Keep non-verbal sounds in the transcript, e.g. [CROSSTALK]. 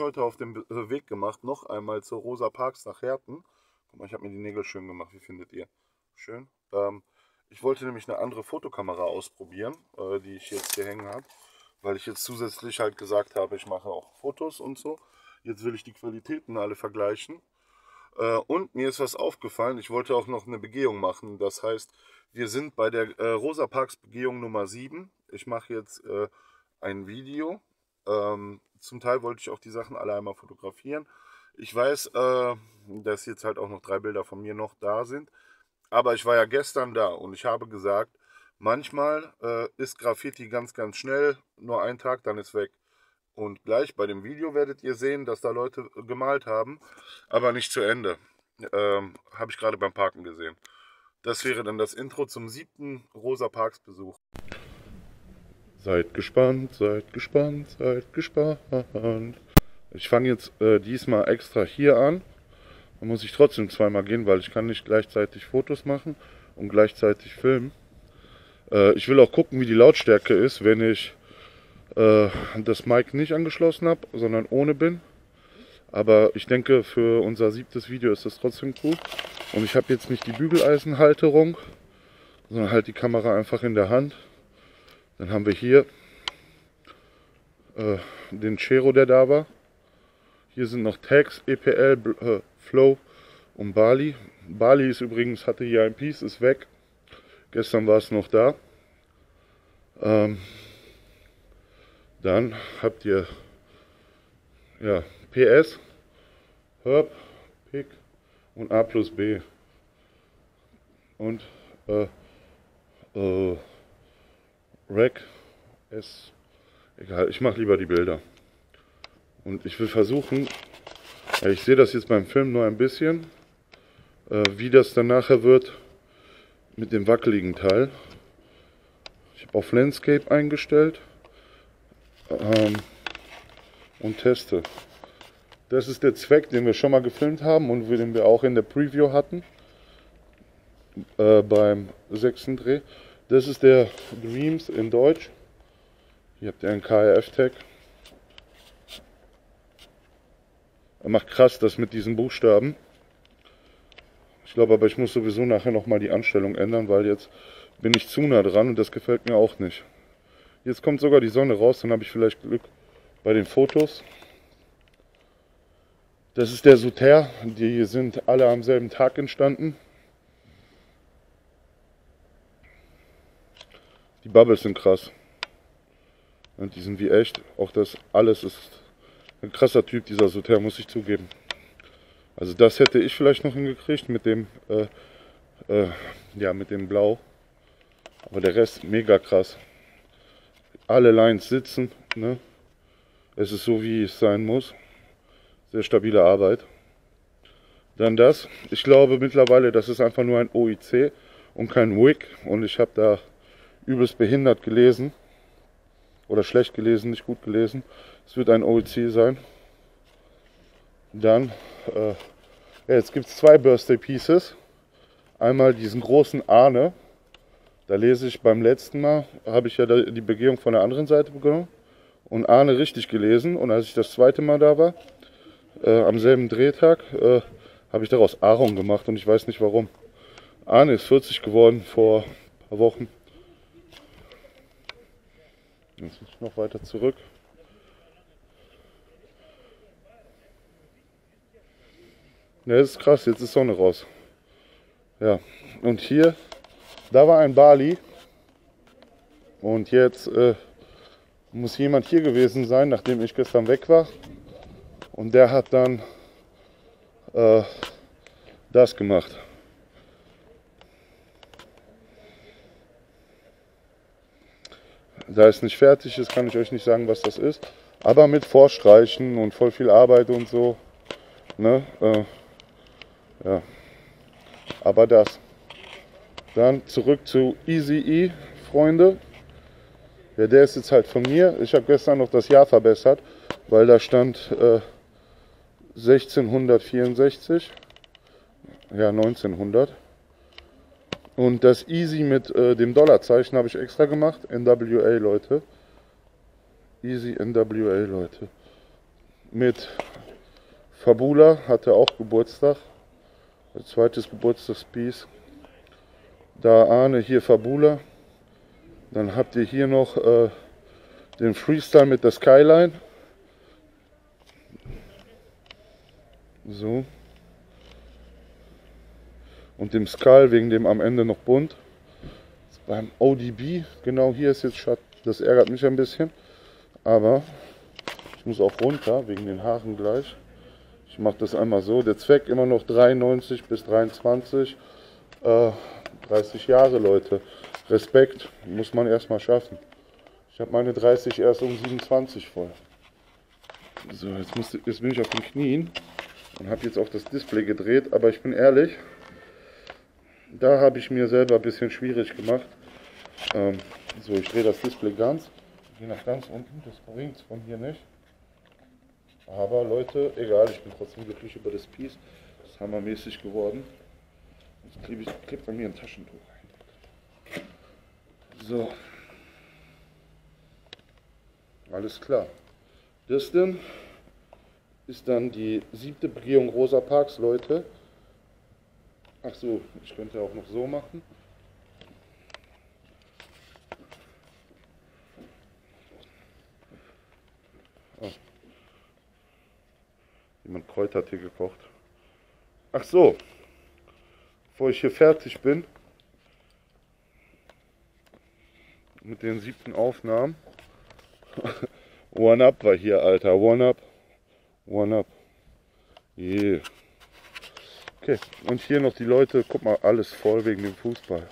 heute auf dem Weg gemacht, noch einmal zur Rosa Parks nach Herten. Guck mal, ich habe mir die Nägel schön gemacht. Wie findet ihr? Schön. Ähm, ich wollte nämlich eine andere Fotokamera ausprobieren, äh, die ich jetzt hier hängen habe, weil ich jetzt zusätzlich halt gesagt habe, ich mache auch Fotos und so. Jetzt will ich die Qualitäten alle vergleichen. Äh, und mir ist was aufgefallen, ich wollte auch noch eine Begehung machen. Das heißt, wir sind bei der äh, Rosa Parks Begehung Nummer 7. Ich mache jetzt äh, ein Video. Ähm, zum Teil wollte ich auch die Sachen alle einmal fotografieren. Ich weiß, äh, dass jetzt halt auch noch drei Bilder von mir noch da sind. Aber ich war ja gestern da und ich habe gesagt, manchmal äh, ist Graffiti ganz, ganz schnell, nur ein Tag, dann ist weg. Und gleich bei dem Video werdet ihr sehen, dass da Leute gemalt haben, aber nicht zu Ende. Ähm, habe ich gerade beim Parken gesehen. Das wäre dann das Intro zum siebten Rosa Parks Besuch. Seid gespannt, seid gespannt, seid gespannt. Ich fange jetzt äh, diesmal extra hier an. Da muss ich trotzdem zweimal gehen, weil ich kann nicht gleichzeitig Fotos machen und gleichzeitig filmen. Äh, ich will auch gucken, wie die Lautstärke ist, wenn ich äh, das Mic nicht angeschlossen habe, sondern ohne bin. Aber ich denke, für unser siebtes Video ist das trotzdem cool. Und ich habe jetzt nicht die Bügeleisenhalterung, sondern halt die Kamera einfach in der Hand. Dann haben wir hier äh, den Chero, der da war. Hier sind noch Tags, EPL, äh, Flow und Bali. Bali ist übrigens, hatte hier ein Piece, ist weg. Gestern war es noch da. Ähm, dann habt ihr ja, PS, Herb, Pick und A plus B. Und äh, äh, Rack S. Egal, ich mache lieber die Bilder. Und ich will versuchen, ich sehe das jetzt beim Film nur ein bisschen, äh, wie das dann nachher wird mit dem wackeligen Teil. Ich habe auf Landscape eingestellt ähm, und teste. Das ist der Zweck, den wir schon mal gefilmt haben und den wir auch in der Preview hatten äh, beim sechsten Dreh. Das ist der Dreams in Deutsch. Hier habt ihr einen KRF-Tag. Er macht krass das mit diesen Buchstaben. Ich glaube aber, ich muss sowieso nachher nochmal die Anstellung ändern, weil jetzt bin ich zu nah dran und das gefällt mir auch nicht. Jetzt kommt sogar die Sonne raus, dann habe ich vielleicht Glück bei den Fotos. Das ist der Souter, die sind alle am selben Tag entstanden. Die Bubbles sind krass. Und die sind wie echt. Auch das alles ist ein krasser Typ, dieser Souter, muss ich zugeben. Also das hätte ich vielleicht noch hingekriegt mit dem, äh, äh, ja, mit dem Blau. Aber der Rest mega krass alle Lines sitzen. Ne? Es ist so, wie es sein muss. Sehr stabile Arbeit. Dann das. Ich glaube mittlerweile, das ist einfach nur ein OIC und kein WIG. Und ich habe da übelst behindert gelesen. Oder schlecht gelesen, nicht gut gelesen. Es wird ein OIC sein. Dann, äh, ja, jetzt gibt es zwei Birthday Pieces. Einmal diesen großen Ahne. Da lese ich beim letzten Mal, habe ich ja die Begehung von der anderen Seite bekommen und Arne richtig gelesen. Und als ich das zweite Mal da war, äh, am selben Drehtag, äh, habe ich daraus Aaron gemacht und ich weiß nicht warum. Arne ist 40 geworden vor ein paar Wochen. Jetzt muss ich noch weiter zurück. Ja, das ist krass, jetzt ist Sonne raus. Ja, und hier da war ein Bali. Und jetzt äh, muss jemand hier gewesen sein, nachdem ich gestern weg war. Und der hat dann äh, das gemacht. Da ist nicht fertig ist, kann ich euch nicht sagen, was das ist. Aber mit Vorstreichen und voll viel Arbeit und so. Ne? Äh, ja. Aber das. Dann zurück zu Easy E, Freunde. Ja, der ist jetzt halt von mir. Ich habe gestern noch das Jahr verbessert, weil da stand äh, 1664. Ja, 1900. Und das Easy mit äh, dem Dollarzeichen habe ich extra gemacht. NWA, Leute. Easy NWA, Leute. mit Fabula, hatte auch Geburtstag. Zweites Geburtstagspiece. Da Arne hier Fabula. Dann habt ihr hier noch äh, den Freestyle mit der Skyline. So. Und dem Skull wegen dem am Ende noch bunt. Beim ODB, genau hier ist jetzt Schatten. Das ärgert mich ein bisschen. Aber ich muss auch runter wegen den Haaren gleich. Ich mache das einmal so. Der Zweck immer noch 93 bis 23. Äh, 30 Jahre, Leute. Respekt muss man erstmal schaffen. Ich habe meine 30 erst um 27 voll. So, jetzt, musste, jetzt bin ich auf den Knien und habe jetzt auch das Display gedreht. Aber ich bin ehrlich, da habe ich mir selber ein bisschen schwierig gemacht. Ähm, so, ich drehe das Display ganz. Gehe nach ganz unten. Das bringt von hier nicht. Aber Leute, egal, ich bin trotzdem glücklich über das Piece. Das ist hammermäßig geworden. Jetzt klebe ich kleb bei mir ein Taschentuch rein. So. Alles klar. Das denn ist dann die siebte Begehung Rosa Parks, Leute. Ach so, ich könnte auch noch so machen. Oh. Jemand Kräuter hat hier gekocht. Ach so, bevor ich hier fertig bin mit den siebten Aufnahmen. [LAUGHS] One Up war hier, Alter. One Up. One Up. Yeah. Okay, und hier noch die Leute. Guck mal, alles voll wegen dem Fußball.